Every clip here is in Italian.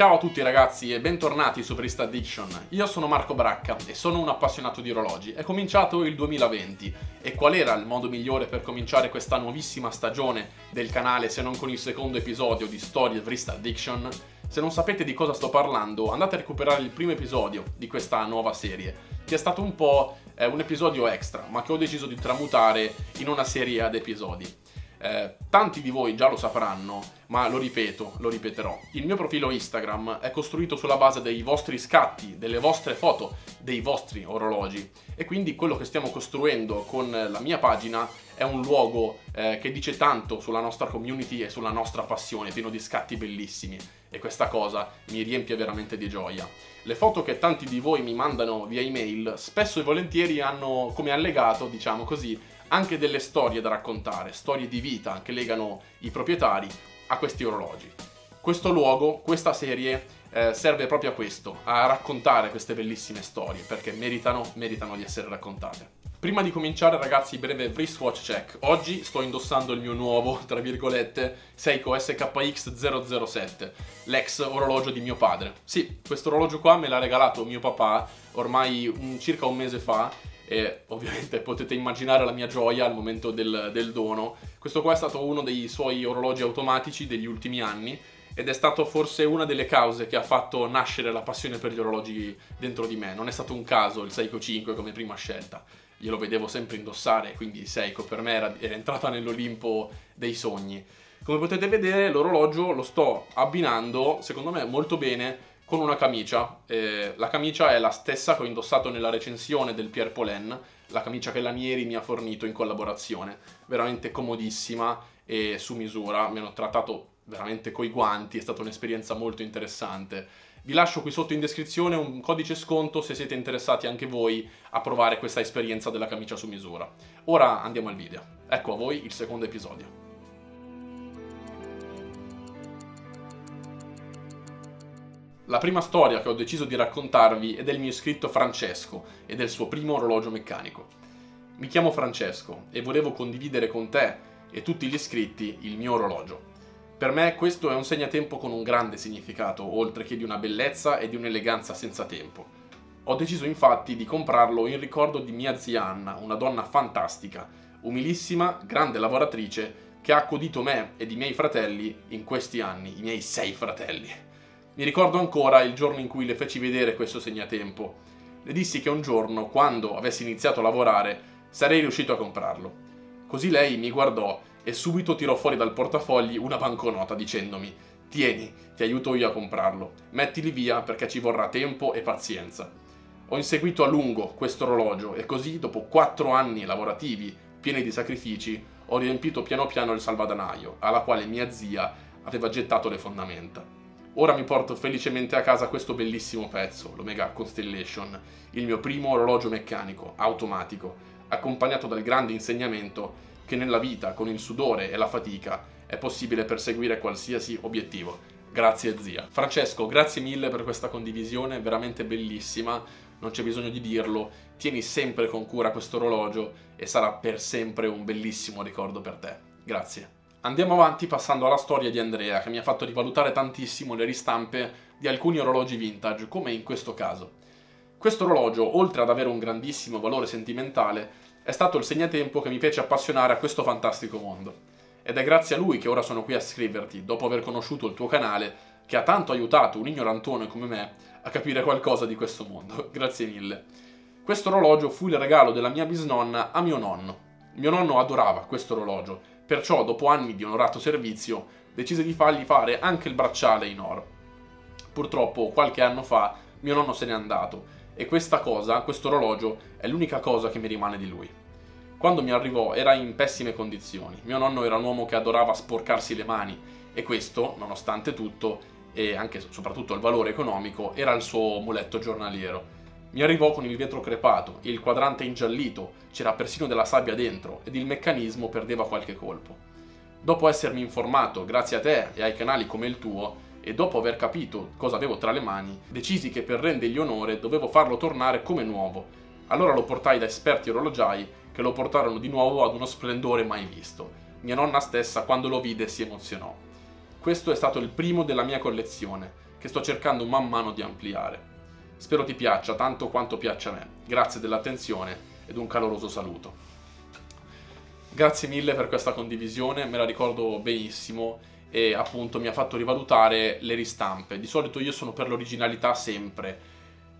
Ciao a tutti ragazzi e bentornati su Brista Addiction. Io sono Marco Bracca e sono un appassionato di orologi. È cominciato il 2020 e qual era il modo migliore per cominciare questa nuovissima stagione del canale se non con il secondo episodio di Storie Brista Addiction? Se non sapete di cosa sto parlando, andate a recuperare il primo episodio di questa nuova serie, che è stato un po' eh, un episodio extra, ma che ho deciso di tramutare in una serie ad episodi. Eh, tanti di voi già lo sapranno, ma lo ripeto, lo ripeterò. Il mio profilo Instagram è costruito sulla base dei vostri scatti, delle vostre foto, dei vostri orologi. E quindi quello che stiamo costruendo con la mia pagina è un luogo eh, che dice tanto sulla nostra community e sulla nostra passione, pieno di scatti bellissimi. E questa cosa mi riempie veramente di gioia. Le foto che tanti di voi mi mandano via email spesso e volentieri hanno come allegato, diciamo così, anche delle storie da raccontare, storie di vita che legano i proprietari a questi orologi. Questo luogo, questa serie eh, serve proprio a questo, a raccontare queste bellissime storie, perché meritano, meritano di essere raccontate. Prima di cominciare ragazzi, breve wristwatch check. Oggi sto indossando il mio nuovo, tra virgolette, Seiko SKX 007, l'ex orologio di mio padre. Sì, questo orologio qua me l'ha regalato mio papà ormai un, circa un mese fa e ovviamente potete immaginare la mia gioia al momento del, del, dono. Questo qua è stato uno dei suoi orologi automatici degli ultimi anni ed è stato forse una delle cause che ha fatto nascere la passione per gli orologi dentro di me. Non è stato un caso il Seiko 5 come prima scelta. Glielo vedevo sempre indossare, quindi Seiko per me era, era entrata nell'Olimpo dei sogni. Come potete vedere l'orologio lo sto abbinando, secondo me molto bene, con una camicia. Eh, la camicia è la stessa che ho indossato nella recensione del Pierre Pollen, la camicia che Lanieri mi ha fornito in collaborazione. Veramente comodissima e su misura, mi hanno trattato veramente coi guanti, è stata un'esperienza molto interessante. Vi lascio qui sotto in descrizione un codice sconto se siete interessati anche voi a provare questa esperienza della camicia su misura. Ora andiamo al video. Ecco a voi il secondo episodio. La prima storia che ho deciso di raccontarvi è del mio iscritto Francesco e del suo primo orologio meccanico. Mi chiamo Francesco e volevo condividere con te e tutti gli iscritti il mio orologio. Per me questo è un segnatempo con un grande significato, oltre che di una bellezza e di un'eleganza senza tempo. Ho deciso infatti di comprarlo in ricordo di mia zia Anna, una donna fantastica, umilissima, grande lavoratrice, che ha accudito me ed i miei fratelli in questi anni, i miei sei fratelli. Mi ricordo ancora il giorno in cui le feci vedere questo segnatempo. Le dissi che un giorno, quando avessi iniziato a lavorare, sarei riuscito a comprarlo. Così lei mi guardò e subito tirò fuori dal portafogli una banconota dicendomi Tieni, ti aiuto io a comprarlo. Mettili via perché ci vorrà tempo e pazienza. Ho inseguito a lungo questo orologio e così, dopo quattro anni lavorativi, pieni di sacrifici, ho riempito piano piano il salvadanaio, alla quale mia zia aveva gettato le fondamenta. Ora mi porto felicemente a casa questo bellissimo pezzo, l'Omega Constellation, il mio primo orologio meccanico, automatico, accompagnato dal grande insegnamento che nella vita, con il sudore e la fatica, è possibile perseguire qualsiasi obiettivo. Grazie zia. Francesco, grazie mille per questa condivisione, veramente bellissima, non c'è bisogno di dirlo, tieni sempre con cura questo orologio e sarà per sempre un bellissimo ricordo per te. Grazie. Andiamo avanti passando alla storia di Andrea, che mi ha fatto rivalutare tantissimo le ristampe di alcuni orologi vintage, come in questo caso. Questo orologio, oltre ad avere un grandissimo valore sentimentale, è stato il segnatempo che mi fece appassionare a questo fantastico mondo. Ed è grazie a lui che ora sono qui a scriverti, dopo aver conosciuto il tuo canale, che ha tanto aiutato un ignorantone come me a capire qualcosa di questo mondo. Grazie mille. Questo orologio fu il regalo della mia bisnonna a mio nonno. Mio nonno adorava questo orologio Perciò, dopo anni di onorato servizio, decise di fargli fare anche il bracciale in oro. Purtroppo, qualche anno fa, mio nonno se n'è andato e questa cosa, questo orologio, è l'unica cosa che mi rimane di lui. Quando mi arrivò era in pessime condizioni. Mio nonno era un uomo che adorava sporcarsi le mani e questo, nonostante tutto, e anche soprattutto il valore economico, era il suo muletto giornaliero. Mi arrivò con il vetro crepato, il quadrante ingiallito, c'era persino della sabbia dentro ed il meccanismo perdeva qualche colpo. Dopo essermi informato, grazie a te e ai canali come il tuo, e dopo aver capito cosa avevo tra le mani, decisi che per rendergli onore dovevo farlo tornare come nuovo. Allora lo portai da esperti orologiai che lo portarono di nuovo ad uno splendore mai visto. Mia nonna stessa quando lo vide si emozionò. Questo è stato il primo della mia collezione che sto cercando man mano di ampliare. Spero ti piaccia tanto quanto piace a me. Grazie dell'attenzione ed un caloroso saluto. Grazie mille per questa condivisione, me la ricordo benissimo e appunto mi ha fatto rivalutare le ristampe. Di solito io sono per l'originalità sempre,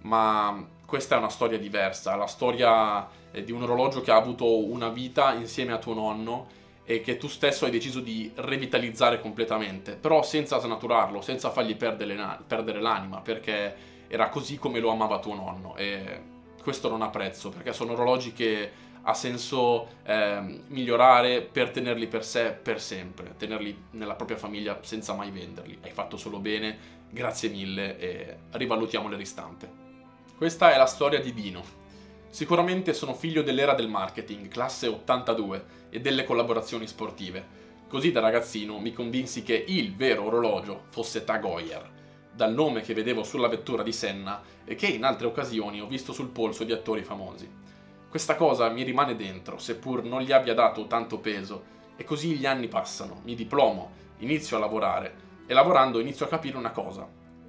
ma questa è una storia diversa, la storia eh, di un orologio che ha avuto una vita insieme a tuo nonno e che tu stesso hai deciso di revitalizzare completamente, però senza snaturarlo, senza fargli perdere l'anima, perché era così come lo amava tuo nonno e questo non ha prezzo, perché sono orologi che ha senso eh, migliorare per tenerli per sé per sempre, tenerli nella propria famiglia senza mai venderli. Hai fatto solo bene, grazie mille e rivalutiamo le ristampe. Questa è la storia di Dino. Sicuramente sono figlio dell'era del marketing, classe 82, e delle collaborazioni sportive. Così da ragazzino mi convinsi che il vero orologio fosse Tag Heuer, dal nome che vedevo sulla vettura di Senna e che in altre occasioni ho visto sul polso di attori famosi. Questa cosa mi rimane dentro, seppur non gli abbia dato tanto peso, e così gli anni passano, mi diplomo, inizio a lavorare, e lavorando inizio a capire una cosa,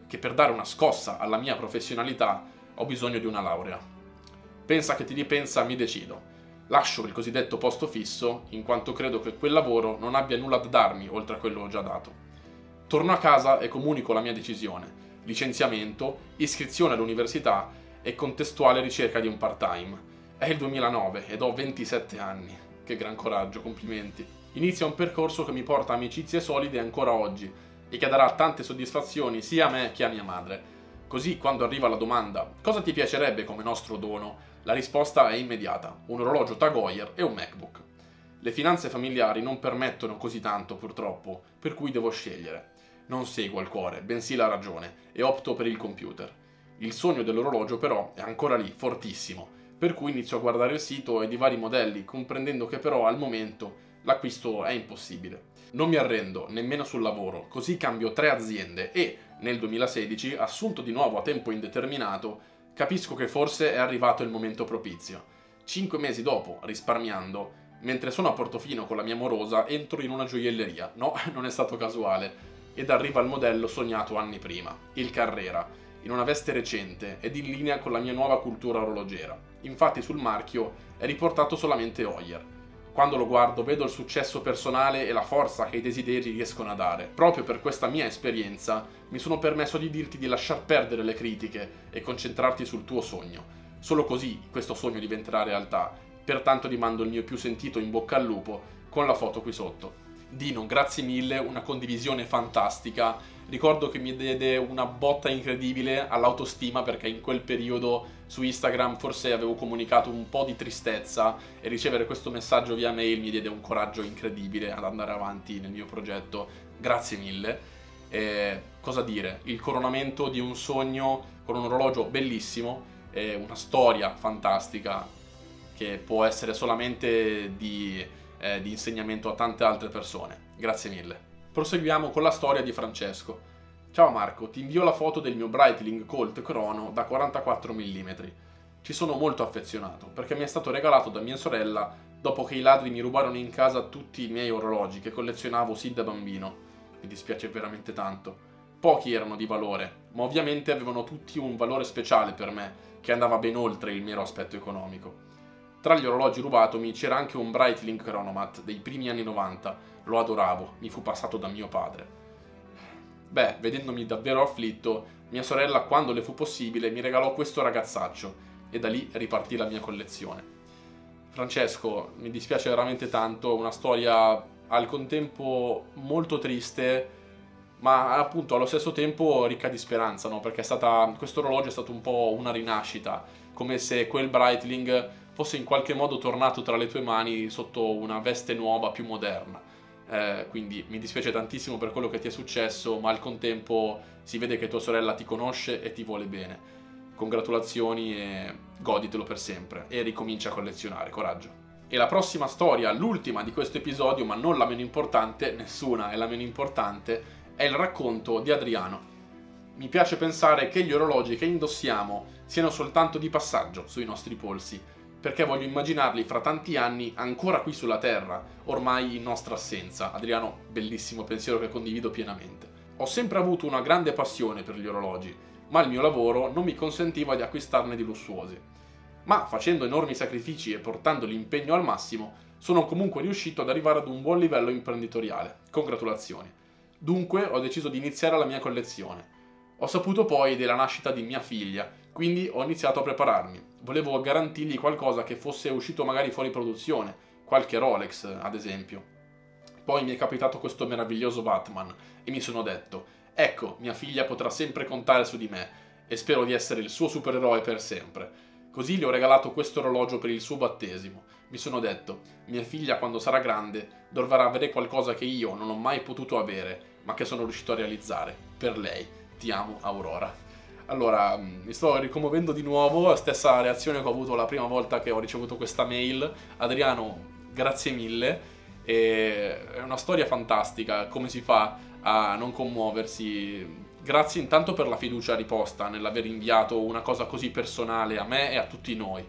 che per dare una scossa alla mia professionalità ho bisogno di una laurea. Pensa che ti ripensa, mi decido. Lascio il cosiddetto posto fisso, in quanto credo che quel lavoro non abbia nulla da darmi oltre a quello già dato. Torno a casa e comunico la mia decisione. Licenziamento, iscrizione all'università e contestuale ricerca di un part-time. È il 2009 ed ho 27 anni. Che gran coraggio, complimenti. Inizia un percorso che mi porta amicizie solide ancora oggi e che darà tante soddisfazioni sia a me che a mia madre. Così, quando arriva la domanda cosa ti piacerebbe come nostro dono, la risposta è immediata: un orologio Tag Heuer e un MacBook. Le finanze familiari non permettono così tanto, purtroppo, per cui devo scegliere. Non seguo il cuore, bensì la ragione, e opto per il computer. Il sogno dell'orologio, però, è ancora lì, fortissimo per cui inizio a guardare il sito e di vari modelli, comprendendo che però al momento l'acquisto è impossibile. Non mi arrendo nemmeno sul lavoro, così cambio tre aziende e, nel 2016, assunto di nuovo a tempo indeterminato, capisco che forse è arrivato il momento propizio. Cinque mesi dopo, risparmiando, mentre sono a Portofino con la mia morosa, entro in una gioielleria. No, non è stato casuale. Ed arriva il modello sognato anni prima, il Carrera, in una veste recente ed in linea con la mia nuova cultura orologera. Infatti sul marchio è riportato solamente Hoyer. Quando lo guardo vedo il successo personale e la forza che i desideri riescono a dare. Proprio per questa mia esperienza mi sono permesso di dirti di lasciar perdere le critiche e concentrarti sul tuo sogno. Solo così questo sogno diventerà realtà. Pertanto ti mando il mio più sentito in bocca al lupo con la foto qui sotto. Dino, grazie mille, una condivisione fantastica ricordo che mi diede una botta incredibile all'autostima perché in quel periodo su Instagram forse avevo comunicato un po' di tristezza e ricevere questo messaggio via mail mi diede un coraggio incredibile ad andare avanti nel mio progetto. Grazie mille. E, cosa dire? Il coronamento di un sogno con un orologio bellissimo e una storia fantastica che può essere solamente di, eh, di insegnamento a tante altre persone. Grazie mille. Proseguiamo con la storia di Francesco. Ciao Marco, ti invio la foto del mio Breitling Colt Chrono da 44 mm. Ci sono molto affezionato perché mi è stato regalato da mia sorella dopo che i ladri mi rubarono in casa tutti i miei orologi che collezionavo sin da bambino. Mi dispiace veramente tanto. Pochi erano di valore, ma ovviamente avevano tutti un valore speciale per me, che andava ben oltre il mero aspetto economico. Tra gli orologi rubatomi c'era anche un Breitling Chronomat dei primi anni 90, lo adoravo, mi fu passato da mio padre. Beh, vedendomi davvero afflitto, mia sorella, quando le fu possibile, mi regalò questo ragazzaccio e da lì ripartì la mia collezione. Francesco, mi dispiace veramente tanto, una storia al contempo molto triste, ma appunto allo stesso tempo ricca di speranza, no? Perché questo orologio è stato un po' una rinascita, come se quel Breitling fosse in qualche modo tornato tra le tue mani sotto una veste nuova, più moderna. Eh, quindi mi dispiace tantissimo per quello che ti è successo, ma al contempo si vede che tua sorella ti conosce e ti vuole bene. Congratulazioni e goditelo per sempre e ricomincia a collezionare, coraggio. E la prossima storia, l'ultima di questo episodio, ma non la meno importante, nessuna è la meno importante, è il racconto di Adriano. Mi piace pensare che gli orologi che indossiamo siano soltanto di passaggio sui nostri polsi, perché voglio immaginarli fra tanti anni ancora qui sulla Terra, ormai in nostra assenza. Adriano, bellissimo pensiero che condivido pienamente. Ho sempre avuto una grande passione per gli orologi, ma il mio lavoro non mi consentiva di acquistarne di lussuosi. Ma facendo enormi sacrifici e portando l'impegno al massimo, sono comunque riuscito ad arrivare ad un buon livello imprenditoriale. Congratulazioni. Dunque ho deciso di iniziare la mia collezione. Ho saputo poi della nascita di mia figlia, quindi ho iniziato a prepararmi. Volevo garantirgli qualcosa che fosse uscito magari fuori produzione, qualche Rolex ad esempio. Poi mi è capitato questo meraviglioso Batman e mi sono detto, ecco, mia figlia potrà sempre contare su di me e spero di essere il suo supereroe per sempre. Così le ho regalato questo orologio per il suo battesimo. Mi sono detto, mia figlia quando sarà grande dovrà avere qualcosa che io non ho mai potuto avere, ma che sono riuscito a realizzare per lei ti amo Aurora. Allora, mm, mi sto ricommuovendo di nuovo, stessa reazione che ho avuto la prima volta che ho ricevuto questa mail. Adriano, grazie mille. E è una storia fantastica, come si fa a non commuoversi. Grazie intanto per la fiducia riposta nell'aver inviato una cosa così personale a me e a tutti noi.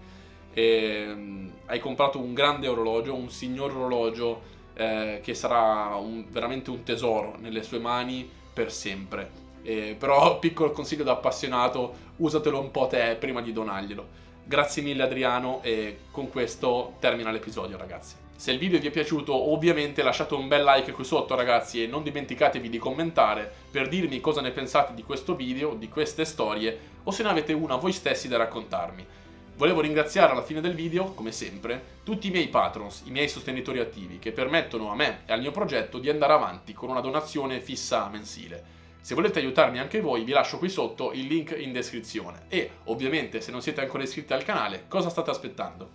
E, um, hai comprato un grande orologio, un signor orologio eh, che sarà un, veramente un tesoro nelle sue mani per sempre. Eh, però, piccolo consiglio da appassionato, usatelo un po' te prima di donarglielo. Grazie mille Adriano e con questo termina l'episodio ragazzi. Se il video vi è piaciuto ovviamente lasciate un bel like qui sotto ragazzi e non dimenticatevi di commentare per dirmi cosa ne pensate di questo video, di queste storie o se ne avete una voi stessi da raccontarmi. Volevo ringraziare alla fine del video, come sempre, tutti i miei patrons, i miei sostenitori attivi che permettono a me e al mio progetto di andare avanti con una donazione fissa mensile. Se volete aiutarmi anche voi vi lascio qui sotto il link in descrizione e ovviamente se non siete ancora iscritti al canale cosa state aspettando?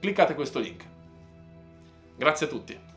Cliccate questo link. Grazie a tutti.